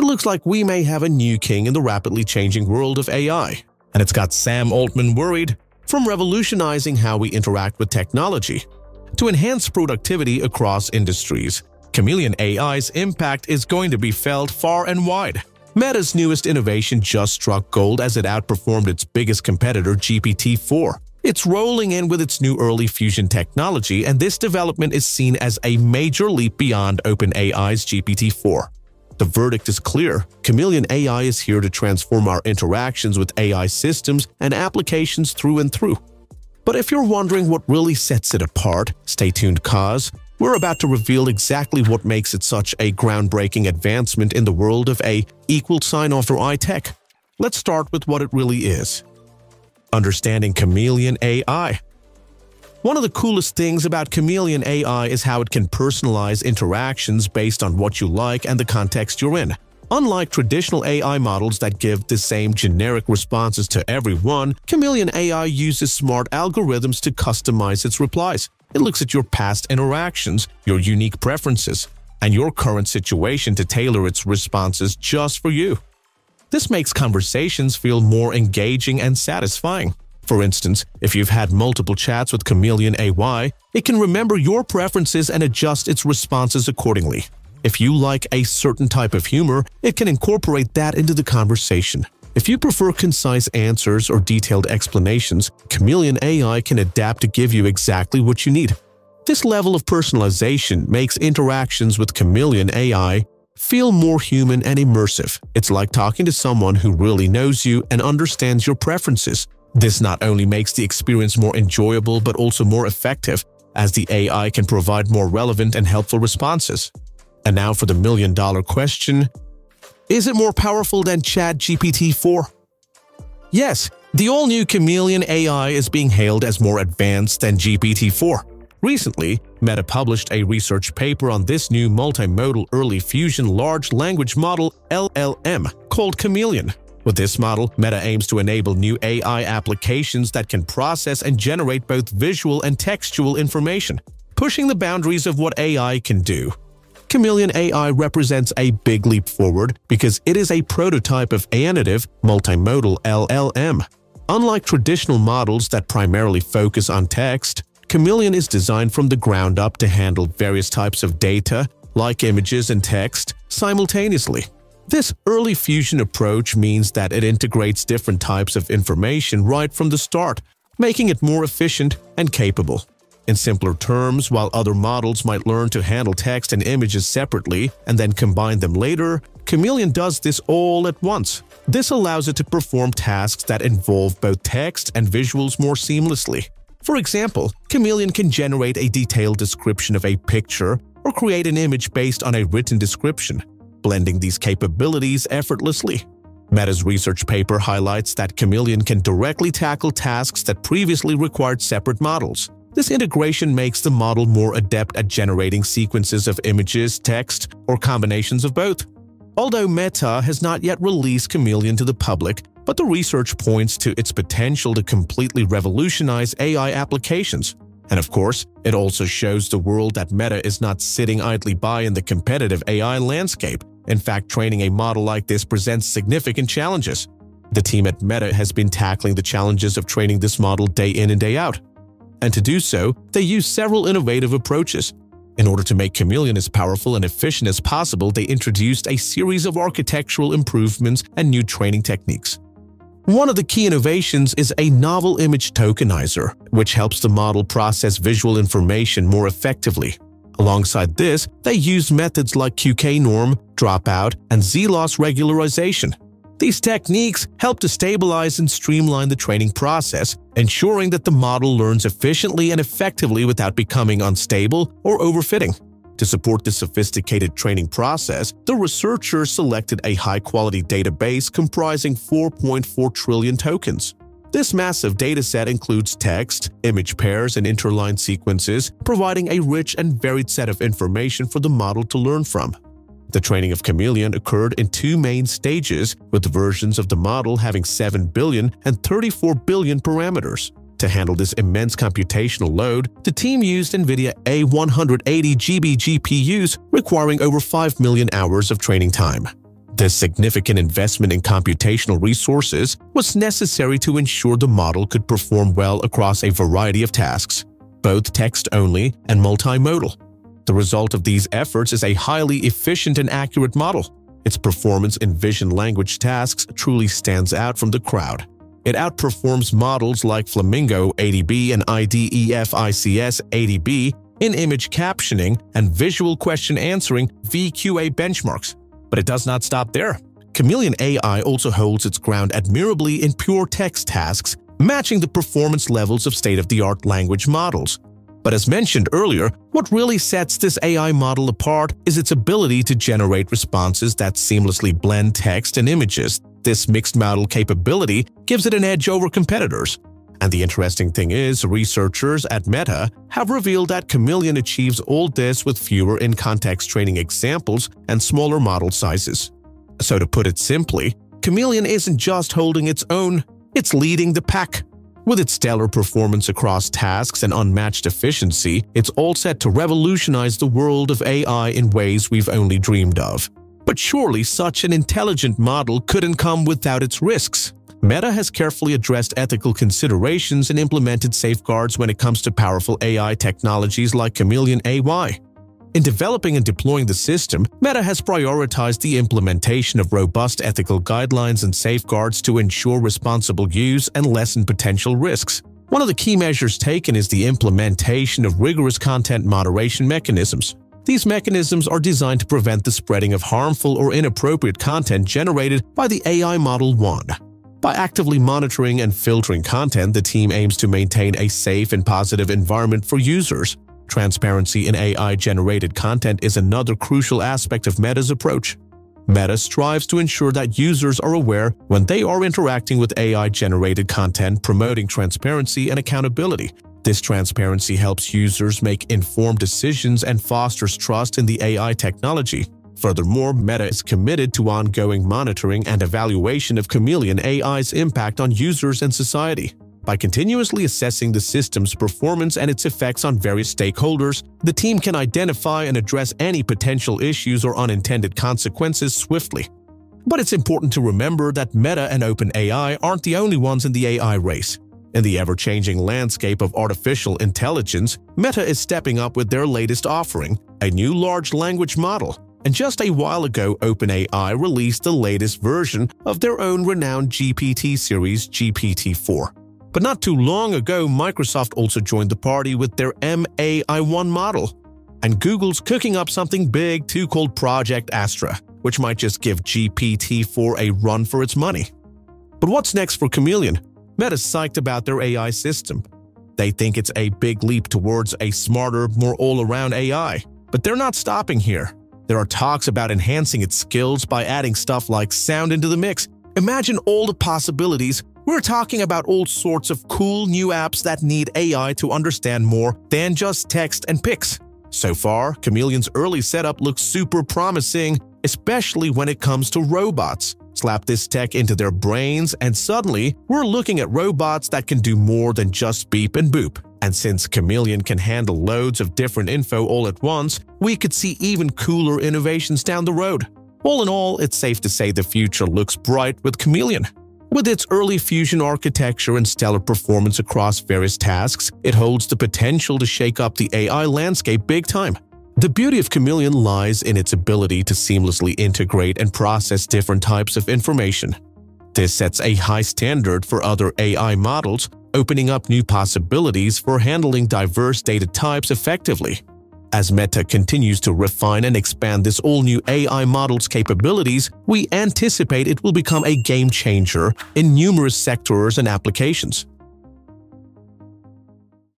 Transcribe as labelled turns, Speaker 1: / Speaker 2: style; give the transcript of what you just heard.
Speaker 1: it looks like we may have a new king in the rapidly changing world of AI. And it's got Sam Altman worried from revolutionizing how we interact with technology to enhance productivity across industries. Chameleon AI's impact is going to be felt far and wide. Meta's newest innovation just struck gold as it outperformed its biggest competitor GPT-4. It's rolling in with its new early fusion technology, and this development is seen as a major leap beyond OpenAI's GPT-4. The verdict is clear. Chameleon AI is here to transform our interactions with AI systems and applications through and through. But if you're wondering what really sets it apart, stay tuned cause we're about to reveal exactly what makes it such a groundbreaking advancement in the world of a equal sign author AI tech. Let's start with what it really is. Understanding Chameleon AI One of the coolest things about Chameleon AI is how it can personalize interactions based on what you like and the context you're in. Unlike traditional AI models that give the same generic responses to everyone, Chameleon AI uses smart algorithms to customize its replies. It looks at your past interactions, your unique preferences, and your current situation to tailor its responses just for you. This makes conversations feel more engaging and satisfying. For instance, if you've had multiple chats with Chameleon AI, it can remember your preferences and adjust its responses accordingly. If you like a certain type of humor, it can incorporate that into the conversation. If you prefer concise answers or detailed explanations, Chameleon AI can adapt to give you exactly what you need. This level of personalization makes interactions with Chameleon AI feel more human and immersive. It's like talking to someone who really knows you and understands your preferences. This not only makes the experience more enjoyable but also more effective, as the AI can provide more relevant and helpful responses. And now for the million-dollar question, is it more powerful than ChatGPT-4? Yes, the all-new Chameleon AI is being hailed as more advanced than GPT-4. Recently, Meta published a research paper on this new multimodal early fusion large language model LLM called Chameleon. With this model, Meta aims to enable new AI applications that can process and generate both visual and textual information, pushing the boundaries of what AI can do. Chameleon AI represents a big leap forward because it is a prototype of Anative multimodal LLM. Unlike traditional models that primarily focus on text, Chameleon is designed from the ground up to handle various types of data, like images and text, simultaneously. This early fusion approach means that it integrates different types of information right from the start, making it more efficient and capable. In simpler terms, while other models might learn to handle text and images separately and then combine them later, Chameleon does this all at once. This allows it to perform tasks that involve both text and visuals more seamlessly. For example, Chameleon can generate a detailed description of a picture or create an image based on a written description, blending these capabilities effortlessly. Meta's research paper highlights that Chameleon can directly tackle tasks that previously required separate models. This integration makes the model more adept at generating sequences of images, text, or combinations of both. Although Meta has not yet released Chameleon to the public, but the research points to its potential to completely revolutionize AI applications. And of course, it also shows the world that Meta is not sitting idly by in the competitive AI landscape. In fact, training a model like this presents significant challenges. The team at Meta has been tackling the challenges of training this model day in and day out and to do so, they use several innovative approaches. In order to make Chameleon as powerful and efficient as possible, they introduced a series of architectural improvements and new training techniques. One of the key innovations is a novel image tokenizer, which helps the model process visual information more effectively. Alongside this, they use methods like QK-norm, dropout, and Z-loss regularization these techniques help to stabilize and streamline the training process, ensuring that the model learns efficiently and effectively without becoming unstable or overfitting. To support this sophisticated training process, the researchers selected a high-quality database comprising 4.4 trillion tokens. This massive dataset includes text, image pairs, and interline sequences, providing a rich and varied set of information for the model to learn from. The training of Chameleon occurred in two main stages, with versions of the model having 7 billion and 34 billion parameters. To handle this immense computational load, the team used NVIDIA A180GB GPUs, requiring over 5 million hours of training time. This significant investment in computational resources was necessary to ensure the model could perform well across a variety of tasks, both text-only and multimodal. The result of these efforts is a highly efficient and accurate model. Its performance in vision language tasks truly stands out from the crowd. It outperforms models like Flamingo ADB and IDEFICS ADB in image captioning and visual question answering VQA benchmarks. But it does not stop there. Chameleon AI also holds its ground admirably in pure text tasks, matching the performance levels of state-of-the-art language models. But as mentioned earlier, what really sets this AI model apart is its ability to generate responses that seamlessly blend text and images. This mixed model capability gives it an edge over competitors. And the interesting thing is, researchers at Meta have revealed that Chameleon achieves all this with fewer in-context training examples and smaller model sizes. So to put it simply, Chameleon isn't just holding its own, it's leading the pack. With its stellar performance across tasks and unmatched efficiency, it's all set to revolutionize the world of AI in ways we've only dreamed of. But surely such an intelligent model couldn't come without its risks. Meta has carefully addressed ethical considerations and implemented safeguards when it comes to powerful AI technologies like Chameleon AI. In developing and deploying the system, Meta has prioritized the implementation of robust ethical guidelines and safeguards to ensure responsible use and lessen potential risks. One of the key measures taken is the implementation of rigorous content moderation mechanisms. These mechanisms are designed to prevent the spreading of harmful or inappropriate content generated by the AI Model 1. By actively monitoring and filtering content, the team aims to maintain a safe and positive environment for users. Transparency in AI-generated content is another crucial aspect of Meta's approach. Meta strives to ensure that users are aware when they are interacting with AI-generated content, promoting transparency and accountability. This transparency helps users make informed decisions and fosters trust in the AI technology. Furthermore, Meta is committed to ongoing monitoring and evaluation of Chameleon AI's impact on users and society. By continuously assessing the system's performance and its effects on various stakeholders, the team can identify and address any potential issues or unintended consequences swiftly. But it's important to remember that Meta and OpenAI aren't the only ones in the AI race. In the ever-changing landscape of artificial intelligence, Meta is stepping up with their latest offering, a new large language model, and just a while ago, OpenAI released the latest version of their own renowned GPT series, GPT-4. But not too long ago, Microsoft also joined the party with their MAI-1 model. And Google's cooking up something big too called Project Astra, which might just give GPT-4 a run for its money. But what's next for Chameleon? Meta's psyched about their AI system. They think it's a big leap towards a smarter, more all-around AI. But they're not stopping here. There are talks about enhancing its skills by adding stuff like sound into the mix. Imagine all the possibilities. We're talking about all sorts of cool new apps that need AI to understand more than just text and pics. So far, Chameleon's early setup looks super promising, especially when it comes to robots. Slap this tech into their brains and suddenly, we're looking at robots that can do more than just beep and boop. And since Chameleon can handle loads of different info all at once, we could see even cooler innovations down the road. All in all, it's safe to say the future looks bright with Chameleon. With its early fusion architecture and stellar performance across various tasks, it holds the potential to shake up the AI landscape big time. The beauty of Chameleon lies in its ability to seamlessly integrate and process different types of information. This sets a high standard for other AI models, opening up new possibilities for handling diverse data types effectively. As Meta continues to refine and expand this all-new AI model's capabilities, we anticipate it will become a game changer in numerous sectors and applications.